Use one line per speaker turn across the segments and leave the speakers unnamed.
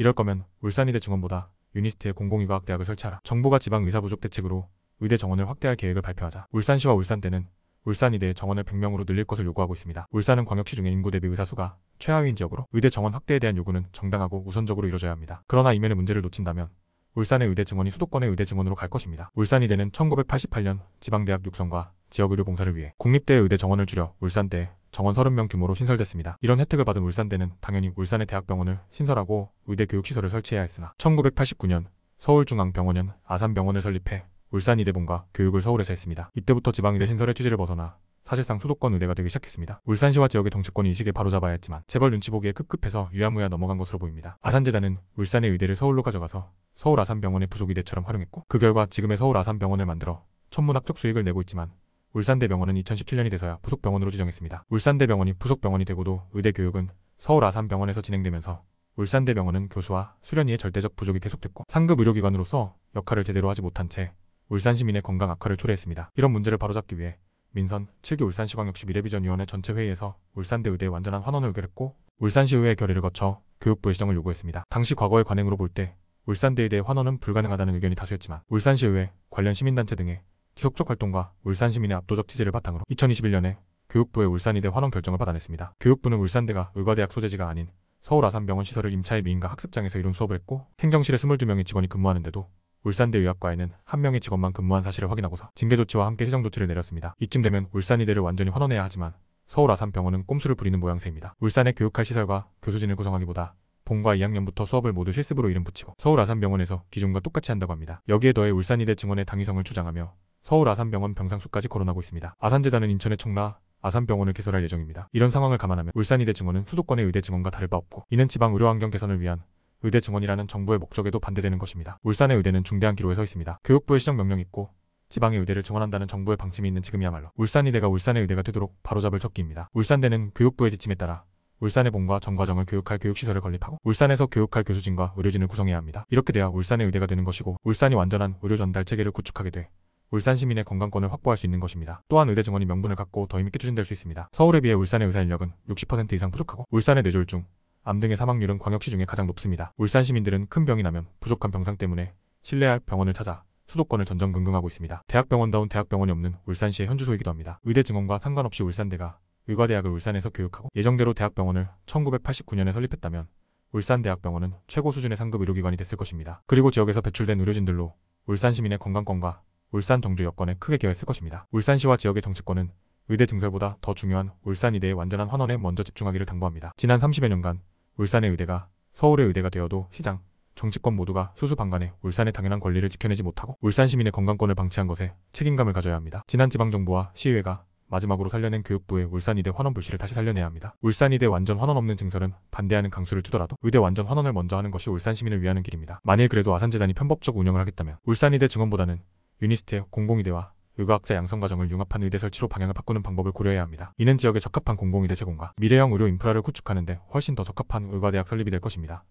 이럴 거면 울산의대 증원보다 유니스트의 공공의과학 대학을 설치하라. 정부가 지방 의사 부족 대책으로 의대 정원을 확대할 계획을 발표하자 울산시와 울산대는 울산의대 정원을 100명으로 늘릴 것을 요구하고 있습니다. 울산은 광역시 중에 인구 대비 의사 수가 최하위인 지역으로 의대 정원 확대에 대한 요구는 정당하고 우선적으로 이루어져야 합니다. 그러나 이면의 문제를 놓친다면 울산의 의대 증원이 수도권의 의대 증원으로 갈 것입니다. 울산의대는 1988년 지방대학 육성과 지역의료 봉사를 위해 국립대 의대 정원을 줄여 울산대 정원 30명 규모로 신설됐습니다. 이런 혜택을 받은 울산대는 당연히 울산의 대학병원을 신설하고 의대 교육시설을 설치해야 했으나 1989년 서울중앙병원은 아산병원을 설립해 울산의대본과 교육을 서울에서 했습니다. 이때부터 지방의대 신설의 취지를 벗어나 사실상 수도권 의대가 되기 시작했습니다. 울산시와 지역의 이 시기에 바로잡아야 했지만 재벌 눈치 보기에 급급해서 유야무야 넘어간 것으로 보입니다. 아산재단은 울산의 의대를 서울로 가져가서 서울 아산병원의 부속의대처럼 활용했고 그 결과 지금의 서울 아산병원을 만들어 천문학적 수익을 내고 있지만 울산대병원은 2017년이 돼서야 부속병원으로 지정했습니다. 울산대병원이 부속병원이 되고도 의대 교육은 서울 아산병원에서 진행되면서 울산대병원은 교수와 수련의의 절대적 부족이 계속됐고 상급 의료기관으로서 역할을 제대로 하지 못한 채 울산 시민의 건강 악화를 초래했습니다. 이런 문제를 바로잡기 위해 민선 7기 울산시광역시 미래비전위원회 전체 회의에서 울산대 의대에 완전한 환원을 의결했고 울산시의회 결의를 거쳐 교육부의 시정을 요구했습니다. 당시 과거의 관행으로 볼 때 울산대 의대의 환원은 불가능하다는 의견이 다수였지만 울산시의회 관련 시민단체 등의 지속적 활동과 울산 시민의 압도적 지지를 바탕으로 2021년에 교육부의 울산의대 환원 결정을 받아냈습니다. 교육부는 울산대가 의과대학 소재지가 아닌 서울 아산병원 시설을 임차의 미인과 학습장에서 이룬 수업을 했고 행정실에 22명의 직원이 근무하는데도 울산대 의학과에는 한 명의 직원만 근무한 사실을 확인하고서 징계 조치와 함께 시정 조치를 내렸습니다. 이쯤 되면 울산의대를 완전히 환원해야 하지만 서울 아산병원은 꼼수를 부리는 모양새입니다. 울산에 교육할 시설과 교수진을 구성하기보다 본과 2학년부터 수업을 모두 실습으로 이름 붙이고 서울 아산병원에서 기존과 똑같이 한다고 합니다. 여기에 더해 울산의대 증원의 당위성을 주장하며 서울 아산병원 병상수까지 거론하고 있습니다. 아산재단은 인천의 청라 아산병원을 개설할 예정입니다. 이런 상황을 감안하면 울산의대 증원은 수도권의 의대 증원과 다를 바 없고 이는 지방 의료 환경 개선을 위한 의대 증원이라는 정부의 목적에도 반대되는 것입니다. 울산의 의대는 중대한 기로에 서 있습니다. 교육부의 시정 명령이 있고 지방의 의대를 증원한다는 정부의 방침이 있는 지금이야말로 울산의대가 울산의 의대가 되도록 바로잡을 적기입니다. 울산대는 교육부의 지침에 따라 울산의 본과 전과정을 교육할 교육시설을 건립하고 울산에서 교육할 교수진과 의료진을 구성해야 합니다. 이렇게 돼야 울산의 의대가 되는 것이고 울산이 완전한 의료 전달 체계를 구축하게 돼 울산 시민의 건강권을 확보할 수 있는 것입니다. 또한 의대 증원이 명분을 갖고 더 힘있게 추진될 수 있습니다. 서울에 비해 울산의 의사 인력은 60% 이상 부족하고 울산의 뇌졸중, 암 등의 사망률은 광역시 중에 가장 높습니다. 울산 시민들은 큰 병이 나면 부족한 병상 때문에 신뢰할 병원을 찾아 수도권을 전전긍긍하고 있습니다. 대학병원다운 대학병원이 없는 울산시의 현주소이기도 합니다. 의대 증원과 상관없이 울산대가 의과대학을 울산에서 교육하고 예정대로 대학병원을 1989년에 설립했다면 울산대학병원은 최고 수준의 상급 의료기관이 됐을 것입니다. 그리고 지역에서 배출된 의료진들로 울산 시민의 건강권과 울산 정주 여건에 크게 기여했을 것입니다. 울산시와 지역의 정치권은 의대 증설보다 더 중요한 울산의대의 완전한 환원에 먼저 집중하기를 당부합니다. 지난 30여 년간 울산의 의대가 서울의 의대가 되어도 시장, 정치권 모두가 수수방관해 울산의 당연한 권리를 지켜내지 못하고 울산 시민의 건강권을 방치한 것에 책임감을 가져야 합니다. 지난 지방정부와 시의회가 마지막으로 살려낸 교육부의 울산의대 환원 불씨를 다시 살려내야 합니다. 울산의대 완전 환원 없는 증설은 반대하는 강수를 두더라도 의대 완전 환원을 먼저 하는 것이 울산 시민을 위하는 길입니다. 만일 그래도 아산재단이 편법적 운영을 하겠다면 울산의대 증원보다는 유니스트의 공공의대와 의과학자 양성 과정을 융합한 의대 설치로 방향을 바꾸는 방법을 고려해야 합니다. 이는 지역에 적합한 공공의대 제공과 미래형 의료 인프라를 구축하는 데 훨씬 더 적합한 의과대학 설립이 될 것입니다.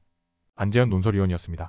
안재현 논설위원이었습니다.